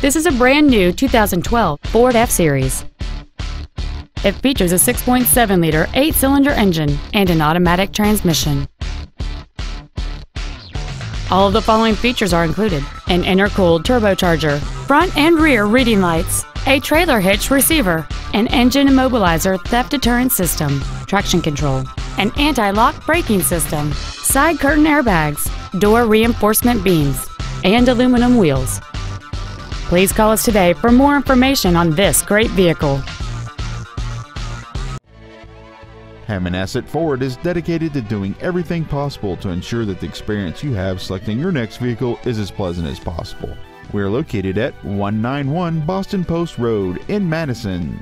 This is a brand new 2012 Ford F-Series. It features a 6.7-liter eight-cylinder engine and an automatic transmission. All of the following features are included. An intercooled turbocharger, front and rear reading lights, a trailer hitch receiver, an engine immobilizer theft deterrent system, traction control, an anti-lock braking system, side curtain airbags, door reinforcement beams, and aluminum wheels. Please call us today for more information on this great vehicle. Hammonasset Ford is dedicated to doing everything possible to ensure that the experience you have selecting your next vehicle is as pleasant as possible. We are located at 191 Boston Post Road in Madison.